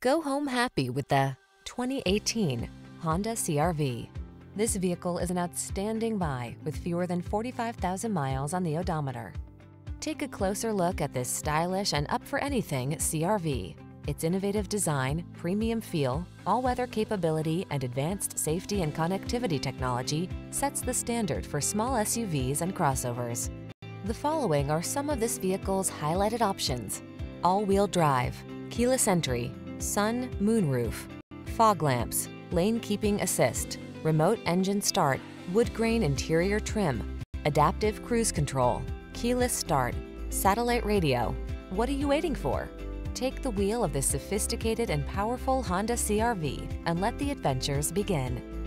Go home happy with the 2018 Honda CRV. This vehicle is an outstanding buy with fewer than 45,000 miles on the odometer. Take a closer look at this stylish and up for anything CRV. Its innovative design, premium feel, all-weather capability, and advanced safety and connectivity technology sets the standard for small SUVs and crossovers. The following are some of this vehicle's highlighted options. All-wheel drive, keyless entry, sun, moonroof, fog lamps, lane keeping assist, remote engine start, wood grain interior trim, adaptive cruise control, keyless start, satellite radio. What are you waiting for? Take the wheel of this sophisticated and powerful Honda CRV and let the adventures begin.